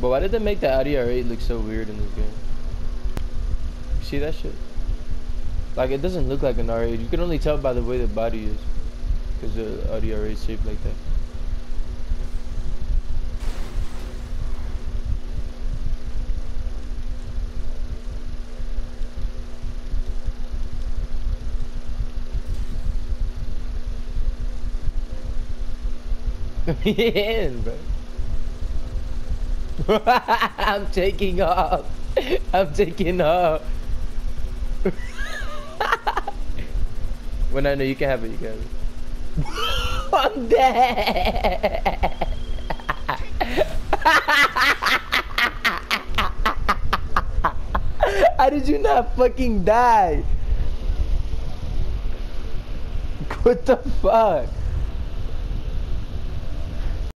But why did they make the Audi R8 look so weird in this game? See that shit? Like it doesn't look like an R8. You can only tell by the way the body is, because the Audi R8 is shaped like that. in, bro. I'm taking off. I'm taking off. when I know you can have it, you can. I'm dead. How did you not fucking die? What the fuck?